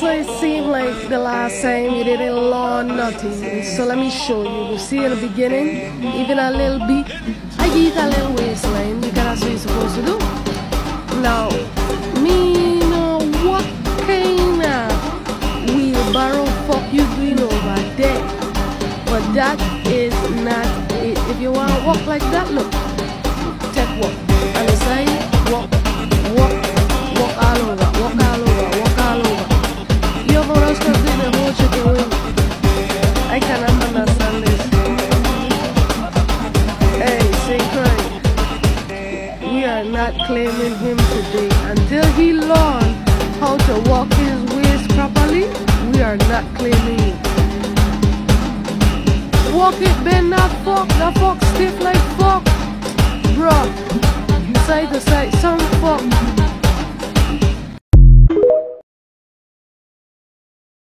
so it seemed like the last time you didn't learn nothing. So let me show you. You see in the beginning, even a little bit, I get a little waistline because that's what you're supposed to do. Now, me know what kind of wheelbarrow fuck you doing over there. But that is not it. If you want to walk like that, look. Take walk. I cannot understand this. Hey. We are not claiming him today. Until he learn how to walk his waist properly, we are not claiming him. Walk it, bend fuck, that fuck stiff like fuck. Bruh, side to side, some.